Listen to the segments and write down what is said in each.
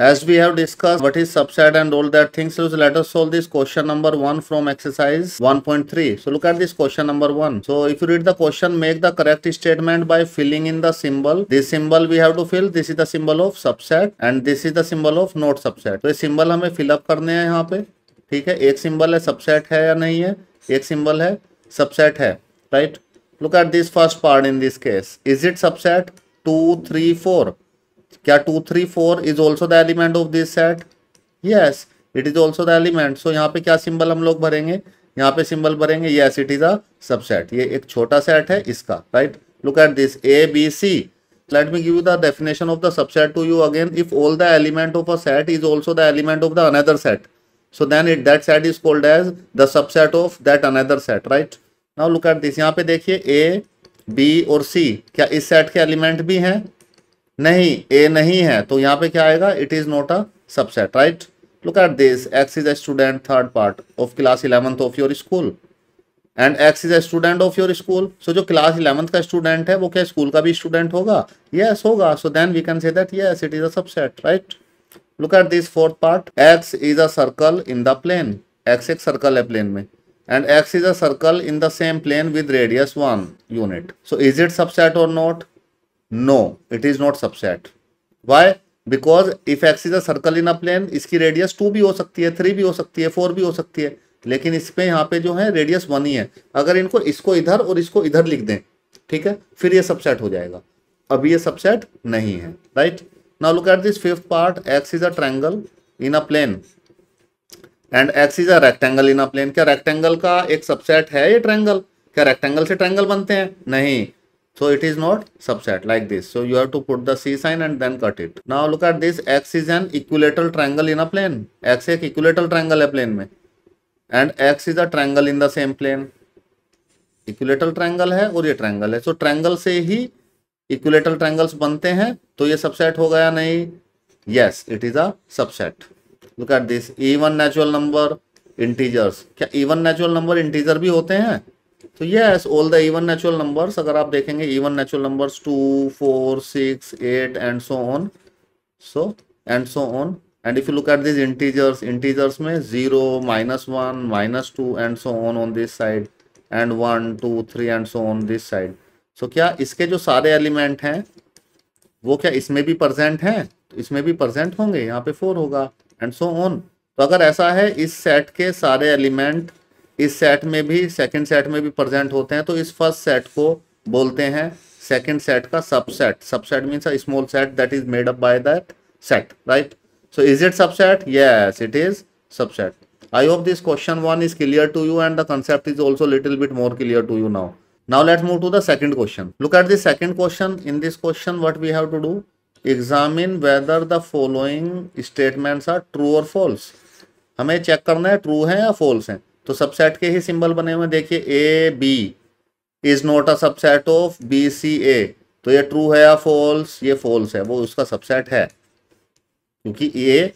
As we have discussed what is subset and all that things, so let us solve this question number 1 from exercise 1.3. So look at this question number 1. So if you read the question, make the correct statement by filling in the symbol. This symbol we have to fill. This is the symbol of subset and this is the symbol of not subset. तो ये symbol हमें fill up करने हैं यहाँ पे ठीक है एक symbol है subset है या नहीं है एक symbol है subset है right? Look at this first part in this case. Is it subset? 2, 3, 4. क्या two three four is also the element of this set yes it is also the element so यहाँ पे क्या symbol हम लोग भरेंगे? यहाँ पे सिंबल भरेंगे yes it is a subset ये एक छोटा सेट है इसका right look at this A B C let me give the definition of the subset to you again if all the element of a set is also the element of the another set so then it that set is called as the subset of that another set right now look at this यहाँ पे देखिए A B और सी क्या इस set के element भी हैं? नहीं ए नहीं है तो यहाँ पे क्या आएगा? It is not a subset right look at this X is a student third part of class eleventh of your school and X is a student of your school so जो क्लास इलेवंथ का student है वो क्या school का भी student होगा? Yes yes, होगा. So then we can say that yes it is a subset right look at this fourth part X is a circle in the plane X एक circle है plane में. And x is a circle in the same plane with radius 1 unit. So is it subset or not? No, it is not subset. Why? Because if x is a circle in a plane, इसकी radius two भी हो सकती है three भी हो सकती है four भी हो सकती है। लेकिन इस पे यहाँ पे जो है रेडियस वन ही है। अगर इनको इसको इधर और इसको इधर लिख दें ठीक है फिर ये सबसेट हो जाएगा। अभी ये सबसेट नहीं है right now look at this fifth part X is a triangle in a plane and X is a rectangle in a plane क्या रेक्टेंगल का एक सबसेट है ये ट्रायंगल क्या रेक्टेंगल से ट्रैंगल बनते हैं? नहीं। So it is not subset like this. So you have to put the C sign and then cut it. Now look at this. X is an equilateral triangle in a plane. X एक equilateral triangle है plane में. And X is a triangle in the same plane. Equilateral triangle है और ये triangle है. So triangle से ही equilateral triangles बनते हैं. तो ये subset हो गया नहीं? Yes, it is a subset. Look at this. Even natural number integers. क्या even natural number integer भी होते हैं? तो yes all the even natural numbers अगर आप देखेंगे even natural numbers two four six eight and so on so and so on and if you look at this integers integers में zero minus one minus two and so on on this side and one two three and so on this side so क्या इसके जो सारे element हैं, वो क्या इसमें भी प्रजेंट हैं? तो इसमें भी प्रजेंट होंगे, यहाँ पे फोर होगा एंड सो ऑन तो अगर ऐसा है, इस सेट के सारे एलिमेंट इस सेट में भी सेकंड सेट में भी प्रेजेंट होते हैं तो इस फ़र्स्ट सेट को बोलते हैं सेकंड सेट का subset subset means small set that is made up by that set right so is it subset yes it is subset I hope this question one is clear to you and the concept is also little bit more clear to you now now let's move to the second question look at the second question in this question what we have to do examine whether the following statements are true और false हमें check करना है true है या false है। तो subset के ही symbol बने हुए देखिए A B is not a subset of B C A तो ये ट्रू है या फॉल्स ये फॉल्स है। वो उसका सबसेट है। क्योंकि ए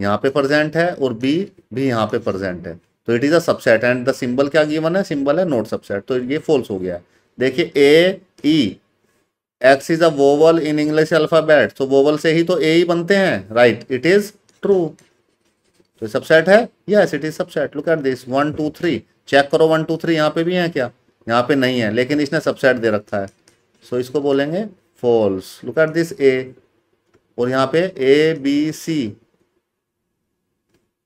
यहाँ पे प्रेजेंट है और बी भी यहाँ पे प्रेजेंट है। तो it is a subset and the symbol क्या गिवन है? सिंबल है नोट सबसेट तो ये फॉल्स हो गया देखिए A E X is a vowel in English alphabet तो वोवल से ही तो ए ही बनते हैं राइट इट इज़ ट्रू तो सबसेट है? Yes it is subset look at this one two three check करो वन टू थ्री यहाँ पे भी है क्या? यहाँ पे नहीं है लेकिन इसने सबसेट दे रखा है। सो so, इसको बोलेंगे false look at this A और यहाँ पे A B C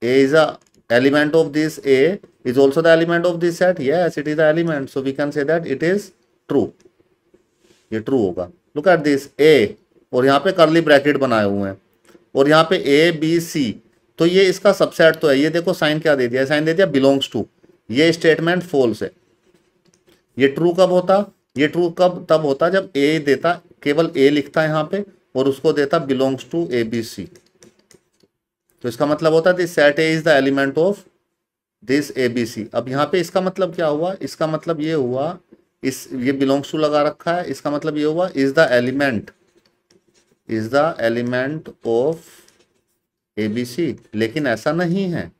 A is a element of this A is also the element of this set yes it is the element so we can say that it is true ये true होगा। Look at this A और यहाँ पे करली bracket बनाए हुए हैं। और यहाँ पे ए बी सी तो ये इसका सबसेट तो है। ये देखो, साइन क्या दे दिया? साइन दे दिया बिलोंग्स टू ये स्टेटमेंट फॉल्स है। ये ट्रू कब होता? ये ट्रू कब, तब होता जब ए देता, केवल ए लिखता यहाँ पे और उसको देता belongs to A B C तो इसका मतलब होता है set A is the element of this A B C अब यहाँ पे इसका मतलब क्या हुआ? इसका मतलब ये हुआ, इस, ये बिलोंग्स टू लगा रखा है। इसका मतलब ये हुआ is the element is the element of A B C लेकिन ऐसा नहीं है।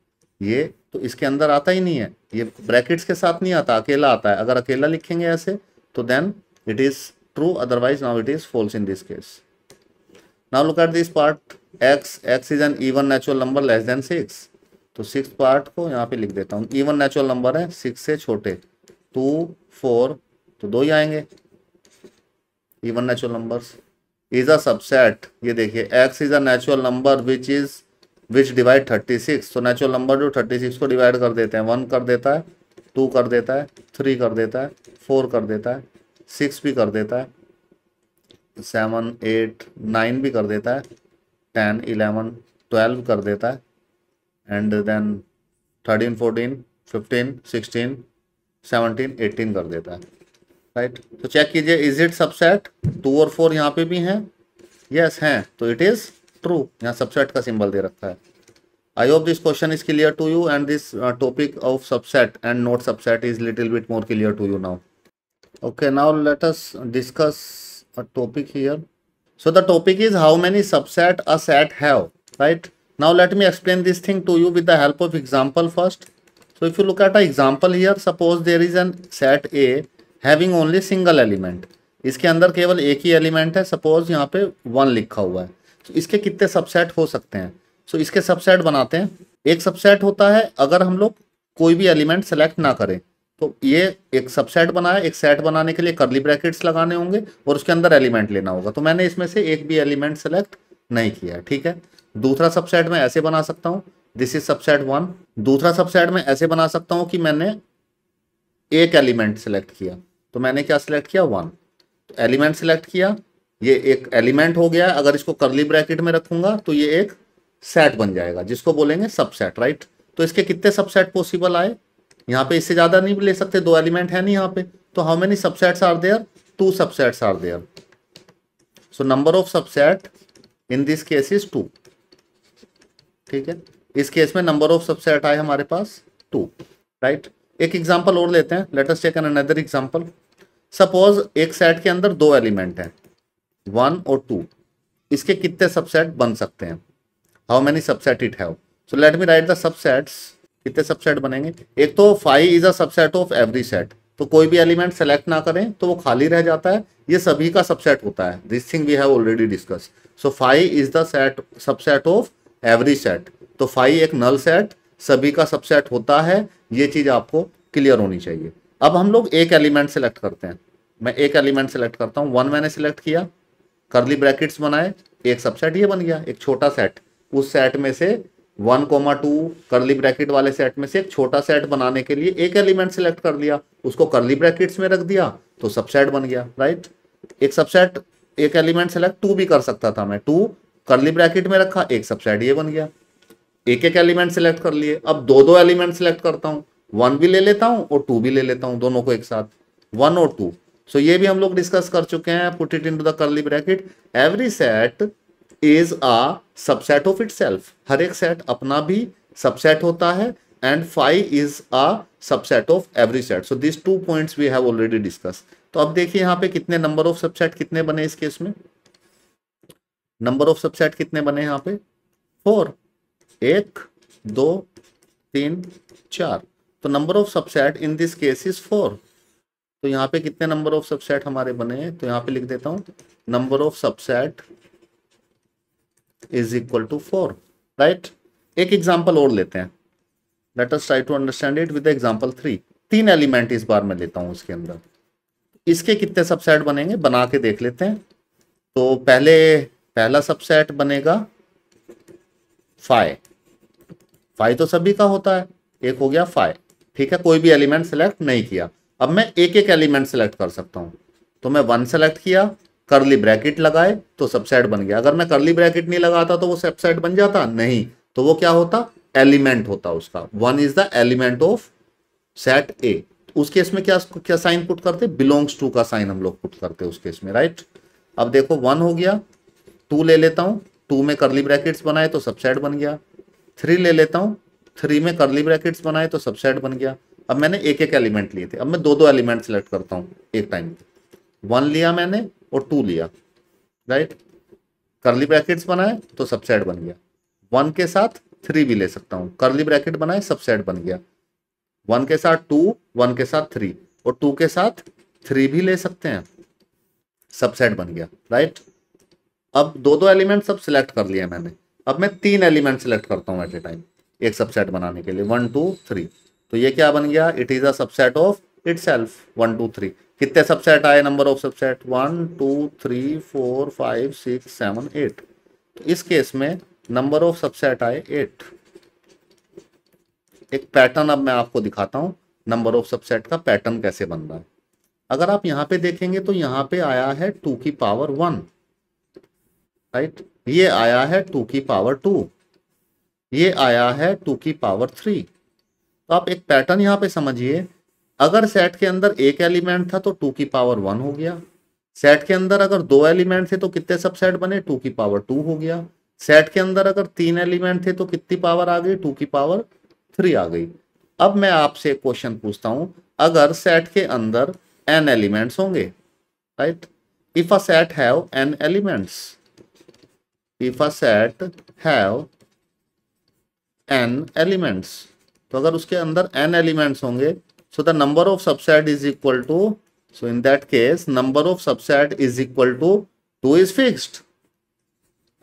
ये तो इसके अंदर आता ही नहीं है। ये ब्रैकेट्स के साथ नहीं आता, अकेला आता है। अगर अकेला लिखेंगे ऐसे तो then it is true otherwise now it is false in this case now look at this part X X is an even natural number less than six तो सिक्स पार्ट को यहाँ पे लिख देता हूँ। इवन नेचुरल नंबर है six से छोटे। टू फोर तो दो ही आएँगे। Even natural numbers is a subset ये देखिए X is a natural number which is which divide thirty six तो नेचुरल नंबर जो थर्टी सिक्स को डिवाइड कर देते हैं वन कर देता है टू कर देता है थ्री कर देता है फोर कर देता है सिक्स भी कर देता है सेवन एट नाइन भी कर देता है टेन इलेवन ट्वेल्व कर देता है and then thirteen fourteen fifteen sixteen seventeen eighteen कर देता है। Right right? तो चेक कीजिए इज़ इट सबसेट टू और फोर यहाँ पे भी हैं। यस yes, हैं। तो इट इज़ ट्रू यहाँ सबसेट का सिंबल दे रखा है। I hope this question is clear to you and this topic of subset and not subset is little bit more clear to you now okay now let us discuss a topic here so the topic is how many subset a set have right now let me explain this thing to you with the help of example first so if you look at a example here suppose there is an set A having only single element. इसके अंदर केवल एक ही element है suppose यहाँ पे one लिखा हुआ है। तो इसके कितने सबसेट हो सकते हैं? सो so, इसके सबसेट बनाते हैं। एक सबसेट होता है अगर हम लोग कोई भी एलिमेंट सेलेक्ट ना करें तो ये एक सबसेट बनाया एक सेट बनाने के लिए करली ब्रैकेट्स लगाने होंगे और उसके अंदर एलिमेंट लेना होगा। तो मैंने इसमें से एक भी एलिमेंट सेलेक्ट नहीं किया ठीक है? दूसरा सबसेट मैं ऐसे बना सकता हूँ। दिस इज़ सबसेट वन दूसरा सबसेट मैं ऐसे बना सकता हूँ कि मैंने एक एलिमेंट सेलेक्ट किया। तो मैंने क्या सिलेक्ट किया? वन तो एलिमेंट सिलेक्ट किया। ये एक एलिमेंट हो गया। अगर इसको करली ब्रैकेट में रखूँगा तो ये एक सेट बन जाएगा, जिसको बोलेंगे सबसेट राइट तो इसके कितने सबसेट पॉसिबल आए? यहाँ पे इससे ज़्यादा नहीं ले सकते, दो एलिमेंट है नहीं यहाँ पे। तो how many subsets are there two subsets are there so number of subset in this case is two ठीक है? इस केस में नंबर ऑफ़ सबसेट आए हमारे पास टू राइट एक एग्जांपल और लेते हैं। Let us take an another example suppose एक सेट के अंदर दो एलिमेंट हैं। वन और टू इसके कितने सबसेट बन सकते हैं? How many subset it have so let me write the subsets कितने सबसेट बनेंगे? एक तो five is a subset of every set तो कोई भी एलिमेंट सेलेक्ट ना करें तो वो खाली रह जाता है। ये सभी का सबसेट होता है। This thing we have already discuss so five is the set subset of every set तो फाइव एक नल सेट सभी का सबसेट होता है। ये चीज़ आपको क्लियर होनी चाहिए। अब हम लोग एक एलिमेंट सेलेक्ट करते हैं। मैं एक एलिमेंट सेलेक्ट करता हूँ। वन मैंने सेलेक्ट किया। करली ब्रैकेट्स बनाए। एक सबसेट ये बन गया। एक छोटा सेट उस सेट में से one comma two curly bracket वाले सेट में से एक छोटा सेट बनाने के लिए एक एलिमेंट सेलेक्ट कर लिया। उसको करली ब्रैकेट्स में रख दिया। तो सबसेट बन गया। राइट एक सबसेट एक एलिमेंट सेलेक्ट टू भी कर सकता था मैं। टू करली ब्रैकेट में रखा। एक सबसेट ये बन गया। एक एक एलिमेंट सेलेक्ट कर लिए। अब दो दो एलिमेंट सेलेक्ट करता हूँ। वन भी ले लेता हूँ और टू भी ले लेता हूँ, दोनों को एक साथ। वन और टू सो ये भी हम लोग डिस्कस कर चुके हैं put it in to the curly bracket every set is a subset of it हर एक सेट अपना भी सबसेट होता है and five is a subset of every set so this two points we have already discuss तो अब देखिए यहाँ पे कितने नंबर ऑफ़ सबसेट कितने बने इस केस में? नंबर ऑफ़ सबसेट कितने बने यहाँ पे? फोर एक, दो, तीन, चार। तो number of subset in this case is four तो यहाँ पे कितने नंबर ऑफ़ सबसेट हमारे बने हैं? तो यहाँ पे लिख देता हूँ। Number of subset is equal to four right एक एग्ज़ाम्पल और लेते हैं। Let us try to understand it with example three तीन एलिमेंट इस बार मैं लेता हूँ उसके अंदर। इसके कितने सबसेट बनेंगे? बना के देख लेते हैं। तो पहले, पहला सबसेट बनेगा फाइव फाइव तो सभी का होता है। एक हो गया फाइव ठीक है, कोई भी एलिमेंट सेलेक्ट नहीं किया। अब मैं एक एक एलिमेंट सेलेक्ट कर सकता हूँ। तो मैं वन सेलेक्ट किया करली ब्रैकेट लगाए तो सबसेट बन गया। अगर मैं करली ब्रैकेट नहीं लगाता तो वो सबसेट बन जाता? नहीं। तो वो क्या होता? एलिमेंट होता उसका। One is the element of set A उस केस में क्या क्या साइन पुट करते? बिलोंग्स टू का साइन हम लोग पुट करते उस केस में राइट अब देखो वन हो गया। टू ले लेता हूँ। टू में करली ब्रैकेट्स बनाए तो सबसेट बन गया। थ्री ले लेता हूँ। थ्री में करली ब्रैकेट्स बनाए तो सबसेट बन गया। अब मैंने एक एक एलिमेंट लिए थे। अब मैं दो दो एलिमेंट सेलेक्ट करता हूँ एक टाइम वन लिया मैंने और टू लिया। राइट करली ब्रैकेट्स बनाए तो सबसेट बन गया। वन के साथ थ्री भी ले सकता हूँ। करली ब्रैकेट बनाए सबसेट बन गया। वन के साथ टू वन के साथ थ्री और टू के साथ थ्री भी ले सकते हैं। सबसेट बन गया। राइट अब दो दो एलिमेंट सब सिलेक्ट कर लिया मैंने। अब मैं तीन एलिमेंट सेलेक्ट करता हूँ एट ए टाइम एक सबसेट बनाने के लिए। वन टू थ्री तो ये क्या बन गया? It is a subset of itself one two three कितने सबसेट आए? Number of subset one two three four five six seven eight तो इस केस में नंबर ऑफ़ सबसेट आए एट एक पैटर्न अब मैं आपको दिखाता हूँ नंबर ऑफ़ सबसेट का पैटर्न कैसे बन रहा है। अगर आप यहाँ पे देखेंगे तो यहाँ पे आया है टू की पावर वन राइट ये आया है टू की पावर टू ये आया है टू की पावर थ्री। तो आप एक पैटर्न यहाँ पे समझिए, अगर सेट के अंदर एक एलिमेंट था तो टू की पावर वन हो गया। सेट के अंदर अगर दो एलिमेंट थे तो कितने सब सेट बने? टू की पावर टू हो गया। सेट के अंदर अगर तीन एलिमेंट थे तो कितनी पावर आ गई? टू की पावर थ्री आ गई। अब मैं आपसे क्वेश्चन पूछता हूँ, अगर सेट के अंदर एन एलिमेंट्स होंगे right if a set have N elements if a set have N elements तो अगर उसके अंदर एन एलिमेंट्स होंगे So the number of subset is equal to, so in that case, number of subset is equal to 2 is fixed.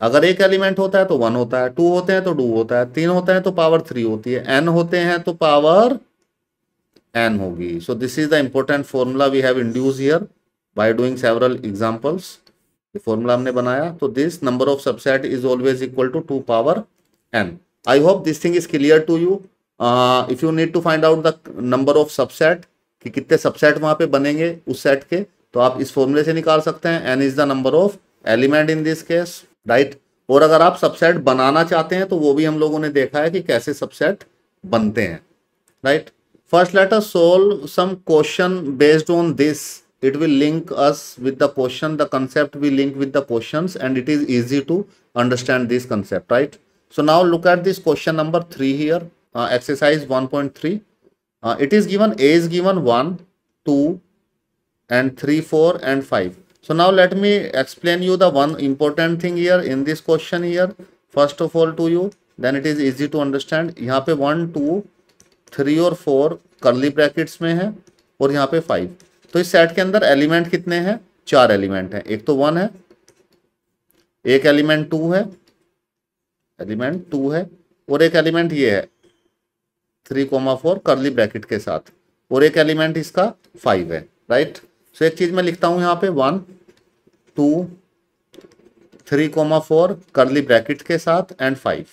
अगर एक element होता है तो वन होता है टू होते हैं तो टू होता है तीन होते हैं तो पावर थ्री होती है एन होते हैं तो पावर एन होगी। So this is the important formula we have induce here by doing several examples ये फॉर्मूला हमने बनाया तो this number of subset is always equal to two power N I hope this thing is clear to you if you need to find out the number of subset कि कितने subset वहाँ पे बनेंगे उस set के तो आप इस फॉर्मूले से निकाल सकते हैं N is the number of element in this case right और अगर आप सबसेट बनाना चाहते हैं तो वो भी हम लोगों ने देखा है कि कैसे सबसेट बनते हैं right first let us solve some question based on this it will link us with the question, the concept we link with the questions, and it is easy to understand this concept, right? So now look at this question number 3 here uh, exercise 1.3 uh, it is given a is given 1 2 and 3 4 and 5 so now let me explain you the one important thing here in this question here first of all to you then it is easy to understand यहाँ पे 1 2 3 और 4 curly brackets में है और यहाँ पे 5 तो इस सेट के अंदर एलिमेंट कितने हैं चार एलिमेंट हैं एक तो वन है एक एलिमेंट टू है एलिमेंट टू है और एक एलिमेंट ये है। Three comma four curly bracket के साथ। और एक एलिमेंट इसका फाइव है राइट सो एक चीज़ मैं लिखता हूँ यहाँ पे one two three comma four curly bracket के साथ एंड फाइव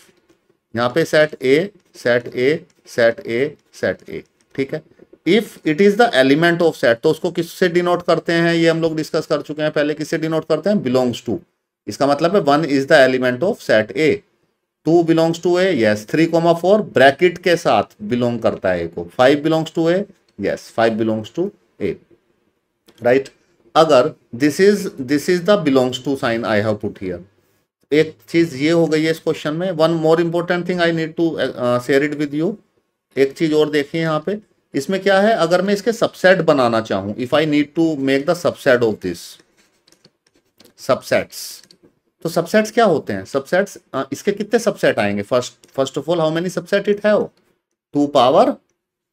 यहाँ पे set A set A set A set A ठीक है? If it is the element of set तो उसको किससे डिनोट करते हैं? ये हम लोग डिस्कस कर चुके हैं, पहले किससे डिनोट करते हैं? बिलोंग्स टू इसका मतलब है one is the element of set A two belongs to A, yes, three comma four, bracket के साथ बिलोंग करता है ए को। Five belongs to A, yes, five belongs to A right? अगर this is this is the belongs to sign I have put here एक चीज़ ये हो गई है इस क्वेश्चन में। One more important thing I need to share it with you एक चीज़ और देखिए यहाँ पे। इसमें क्या है? अगर मैं इसके सबसेट बनाना चाहूँ if I need to make the subset of this subsets तो सबसेट्स क्या होते हैं? सबसेट्स इसके कितने सबसेट आएँगे? First first of all how many subset it have two power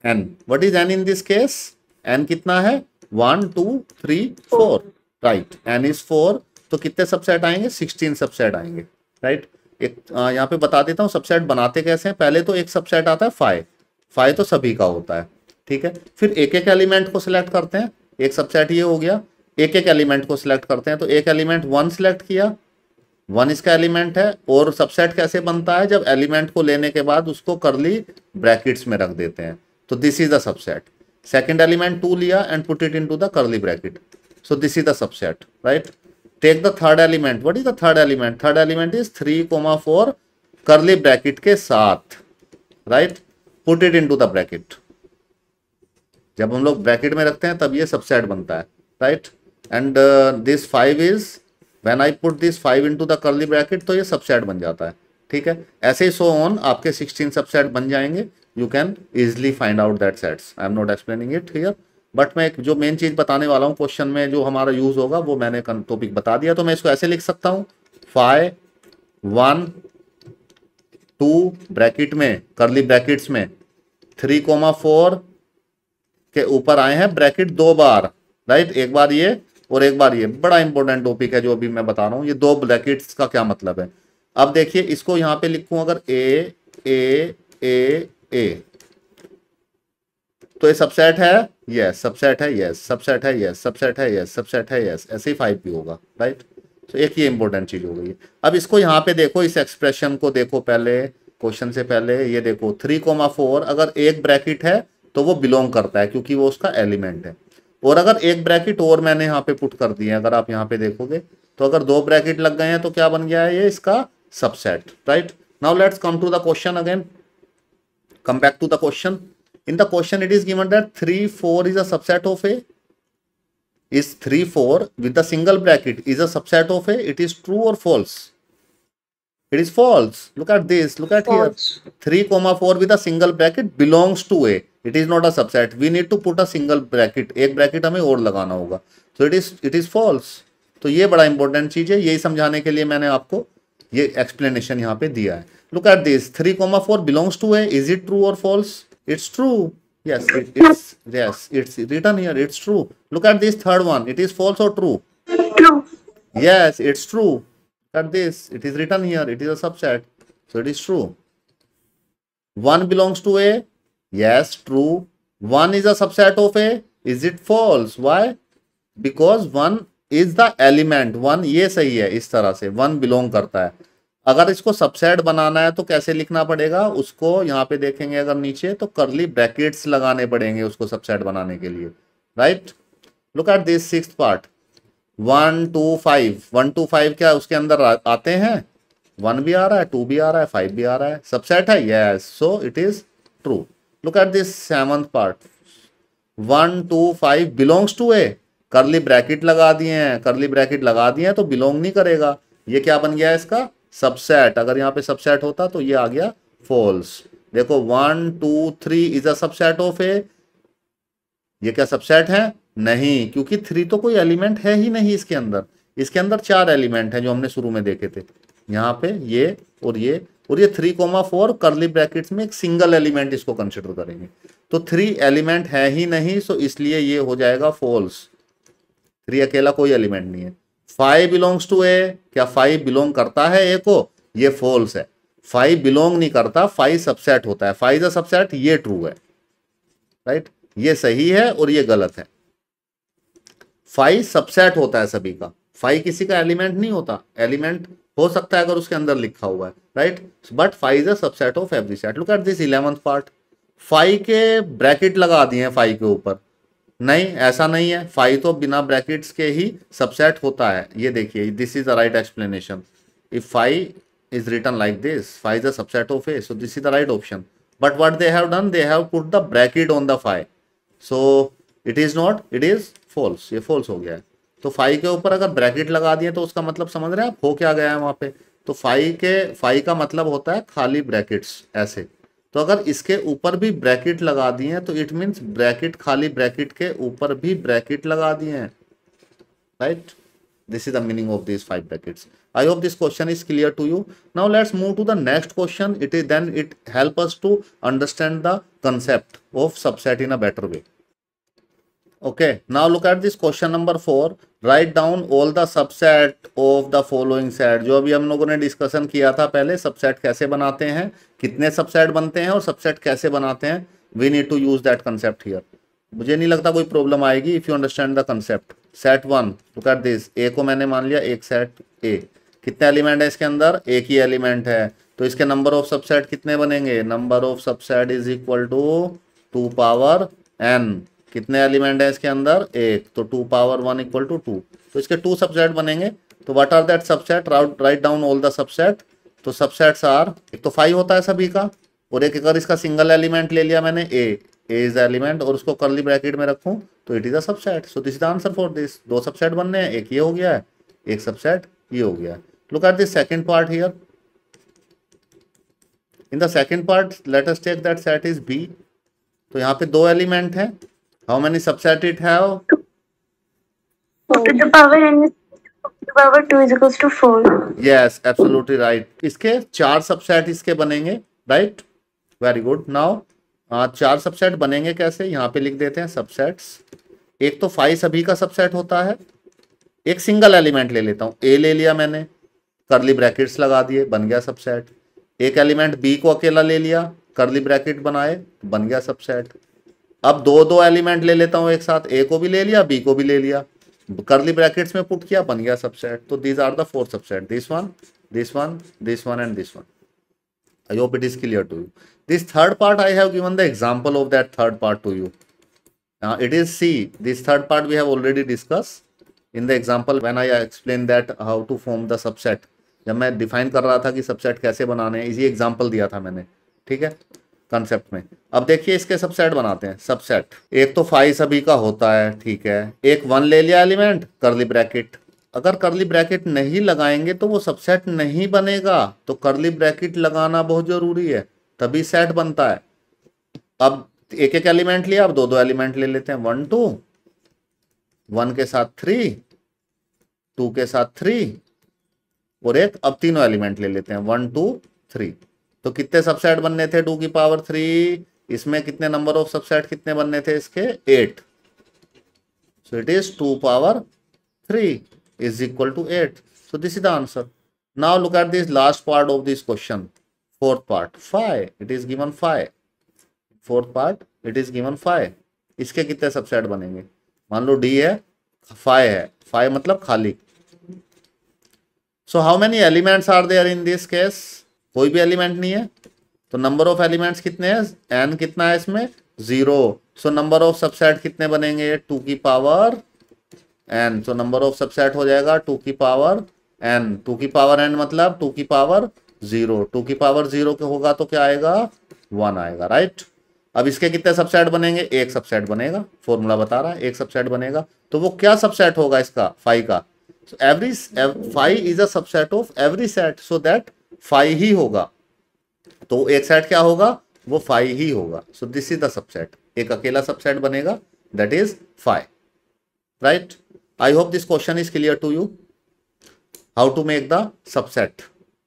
N what is N in this case N कितना है? One two three four right N is four तो कितने सबसेट आएँगे? सिक्सटीन सबसेट आएँगे. Right एक यहाँ पे बता देता हूँ सबसेट बनाते कैसे हैं? पहले तो एक सबसेट आता है फाइव फाइव तो सभी का होता है. ठीक है? फिर एक एक एलिमेंट को सिलेक्ट करते हैं. एक सबसेट ये हो गया. एक एक एलिमेंट को सिलेक्ट करते हैं. तो एक एलिमेंट वन सिलेक्ट किया. वन इसका एलिमेंट है और सबसेट कैसे बनता है? जब एलिमेंट को लेने के बाद उसको करली ब्रैकेट्स में रख देते हैं। तो this is the subset second element two लिया and put it in to the curly bracket so this is the subset right take the third element what is the third element third element is three comma four curly bracket के साथ right put it in to the bracket जब हम लोग bracket में रखते हैं, तब ये सबसेट बनता है right and this five is when I put this five into the curly bracket तो ये सबसेट बन जाता है। ठीक है? ऐसे ही सो ऑन आपके सिक्सटीन सबसेट बन जाएँगे। You can easily find out that sets I am not explaining it here but मैं जो मेन चीज़ बताने वाला हूँ क्वेश्चन में जो हमारा यूज़ होगा, वो मैंने टॉपिक बता दिया तो मैं इसको ऐसे लिख सकता हूँ। फाइव वन टू ब्रैकेट में करली ब्रैकेट्स में थ्री कोमा फोर के ऊपर आए हैं ब्रैकेट दो बार। राइट एक बार ये और एक बार ये बड़ा इंपॉर्टेंट टॉपिक है जो अभी मैं बता रहा हूँ, ये दो ब्रैकेट्स का क्या मतलब है? अब देखिए, इसको यहाँ पे लिखूं अगर ए ए ए ए तो ये सबसेट है? यस सबसेट है यस सबसेट है यस सबसेट है यस सबसेट है यस ऐसे ही फाइव भी होगा राइट तो एक ये इंपॉर्टेंट चीज़ हो गई अब इसको यहाँ पे देखो, इस एक्सप्रेशन को देखो पहले क्वेश्चन से पहले, ये देखो थ्री कोमा फोर अगर एक ब्रैकेट है तो वो बिलोंग करता है, क्योंकि वो उसका एलिमेंट है। और अगर एक ब्रैकेट और मैंने यहाँ पे पुट कर दिया अगर आप यहाँ पे देखोगे तो अगर दो ब्रैकेट लग गए हैं तो क्या बन गया है ये इसका subset right now let's come to the question again come back to the question in the question it is given that three four is a subset of A is three four with single bracket is a subset of A it is true और false it is false look at this look at false. here 3 comma 4 with a single bracket belongs to a it is not a subset we need to put a single bracket एक bracket हमें और लगाना होगा so it is it is false तो ये बड़ा important चीज़ है यही समझाने के लिए मैंने आपको ये एक्सप्लेनेशन यहाँ पे दिया है Look at this. 3 comma 4 belongs to A. Is it true or false? It's true. Yes, it, it's yes, it's written here. It's true. Look at this third one. It is false or true? True. Yes, it's true. At this. It is written here. It is a subset. So it is true. 1 belongs to A. Yes, true. 1 is a subset of A. Is it false? Why? Because 1 is the element. 1 ये सही है इस तरह से 1 belong करता है अगर इसको सबसेट बनाना है तो कैसे लिखना पड़ेगा उसको यहाँ पे देखेंगे अगर नीचे तो करली ब्रैकेट्स लगाने पड़ेंगे उसको सबसेट बनाने के लिए right look at this six part one two five. One two five क्या उसके अंदर आ, आते हैं? वन भी आ रहा है टू भी आ रहा है फाइव भी आ रहा है। सबसेट है? Yes so it is true look at this seventh part one two five belongs to A curly bracket लगा दिए हैं। करली ब्रैकेट लगा दिए हैं तो बिलोंग नहीं करेगा। ये क्या बन गया इसका? सबसेट अगर यहाँ पे सबसेट होता तो ये आ गया फॉल्स देखो one two three is a subset of A ये क्या सबसेट है? नहीं, क्योंकि थ्री तो कोई एलिमेंट है ही नहीं इसके अंदर। इसके अंदर चार एलिमेंट हैं जो हमने शुरू में देखे थे। यहाँ पे ये और ये और ये three comma four curly brackets में एक सिंगल एलिमेंट इसको कंसिडर करेंगे। तो थ्री एलिमेंट है ही नहीं सो इसलिए ये हो जाएगा फॉल्स थ्री अकेला कोई एलिमेंट नहीं है। फाइव बिलोंग्स टू ए क्या फाइव बिलोंग करता है ए को? ये फॉल्स है। फाइव बिलोंग नहीं करता फाइव सबसेट होता है। फाइव सबसेट ये ट्रू है। राइट ये सही है और ये गलत है। फाइव सबसेट होता है सभी का। फाइव किसी का एलिमेंट नहीं होता। एलिमेंट हो सकता है अगर उसके अंदर लिखा हुआ है right but phi is a subset of every set look at this eleventh part phi के ब्रैकेट लगा दिए हैं फाइव के ऊपर। नहीं, ऐसा नहीं है। फाइव तो बिना ब्रैकेट्स के ही सबसेट होता है। ये देखिए this is the right explanation if phi is written like this phi is a subset of a, so this is the right option. But what they have done, they have put the bracket on the phi so, it is not, it is false, ये false हो गया है। तो five के ऊपर अगर bracket लगा दिए तो उसका मतलब समझ रहे हैं आप? हो क्या गया है वहाँ पे? तो फाइव के, फाइव का मतलब होता है खाली ब्रैकेट्स ऐसे। तो अगर इसके ऊपर भी ब्रैकेट लगा दिए तो इट मीन्स ब्रैकेट खाली ब्रैकेट के ऊपर भी ब्रैकेट लगा दिए हैं। Right this is the meaning of this phi brackets i hope this question is clear to you. Now let's move to the next question. It is, then it help us to understand the concept of subset in a better way. Okay, now look at this question number four. Write down all the subset of the following set. जो अभी हम लोगों ने discussion किया था पहले subset कैसे बनाते हैं, कितने सबसेट बनते हैं और सबसेट कैसे बनाते हैं we need to use that concept here मुझे नहीं लगता कोई प्रॉब्लम आएगी if you understand the concept set one look at this A को मैंने मान लिया, एक सेट ए कितने एलिमेंट है इसके अंदर? एक ही एलिमेंट है. तो इसके नंबर ऑफ़ सबसेट कितने बनेंगे? Number of subset is equal to two power N कितने एलिमेंट है इसके अंदर? एक। तो two power one equal to two तो इसके टू सबसेट बनेंगे। तो what are that subset write down all the subset तो सबसेट्स आर एक तो फाइव होता है सभी का और एक अगर इसका सिंगल एलिमेंट ले लिया मैंने ए ए इज़ एलिमेंट और उसको करली ब्रैकेट में रखूँ तो it is a subset so this is the answer for this दो सबसेट बनने हैं। एक ये हो गया है एक सबसेट ये हो गया है। Look at the second part here. In the second part, let us take that set is B. तो यहाँ पे दो एलिमेंट हैं। To the power n power 2 is equals to 4 yes absolutely right. इसके चार सबसेट इसके बनेंगे राइट वेरी गुड नाउ चार सबसेट बनेंगे कैसे? यहाँ पे लिख देते हैं सबसेट्स एक तो फाइव सभी का सबसेट होता है। एक सिंगल एलिमेंट ले लेता हूँ। ए ले लिया मैंने। करली ब्रैकेट्स लगा दिए बन गया सबसेट एक एलिमेंट बी को अकेला ले लिया करली ब्रैकेट बनाए बन गया सबसेट अब दो दो एलिमेंट ले लेता हूँ एक साथ ए को भी ले लिया बी को भी ले लिया। करली ब्रैकेट्स में पुट किया, बन गया सबसेट तो these are the four subset this one this one this one and this one I hope it is clear to you this third part I have given the example of that third part to you it is C this third part we have already discuss in the example when I explain that how to form the subset जब मैं define कर रहा था कि subset कैसे बनाने इसी example दिया था मैंने। ठीक है? कंसेप्ट में। अब देखिए इसके सबसेट बनाते हैं। सबसेट एक तो फाइव सभी का होता है, ठीक है। एक वन ले लिया एलिमेंट करली ब्रैकेट अगर करली ब्रैकेट नहीं लगाएँगे तो वो सबसेट नहीं बनेगा। तो करली ब्रैकेट लगाना बहुत ज़रूरी है। तभी सेट बनता है। अब एक एक एलिमेंट लिया, अब दो दो एलिमेंट ले लेते हैं। वन टू वन के साथ थ्री टू के साथ थ्री और एक, अब तीनों एलिमेंट ले लेते हैं। वन टू थ्री तो कितने सबसेट बनने थे टू की पावर थ्री इसमें कितने नंबर ऑफ़ सबसेट कितने बनने थे इसके eight so it is two power three is equal to 8. So this is the answer. Now look at this last part of this question. Fourth part, 5. It is given 5. Fourth part, it is given 5. इसके कितने subset बनेंगे मान लो D है five है five मतलब खाली so how many elements are there in this case कोई भी एलिमेंट नहीं है। तो नंबर ऑफ़ एलिमेंट्स कितने हैं? एन कितना है इसमें? Zero so number of subset कितने बनेंगे? टू की power N so number of subset हो जाएगा टू की पावर एन टू की पावर एन मतलब टू की पावर ज़ीरो टू की पावर ज़ीरो के होगा तो क्या आएगा? वन आएगा राइट अब इसके कितने सबसेट बनेंगे? एक सबसेट बनेगा। फॉर्मूला बता रहा है, एक सबसेट बनेगा। तो वो क्या सबसेट होगा इसका? फाइव का। Every phi is a subset of every set so that phi ही होगा। तो एक सेट क्या होगा? वो फाइव ही होगा। So this is the subset एक अकेला सबसेट बनेगा। That is phi right I hope this question is clear to you. How to make the subset.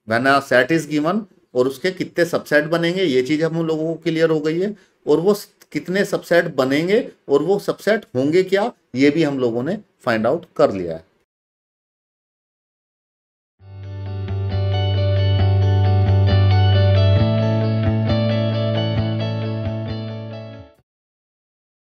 When a set is given और उसके कितने सबसेट बनेंगे, ये चीज़ हम लोगों को क्लियर हो गई है। और वो कितने सबसेट बनेंगे और वो सबसेट होंगे क्या, ये भी हम लोगों ने फाइंड आउट कर लिया है।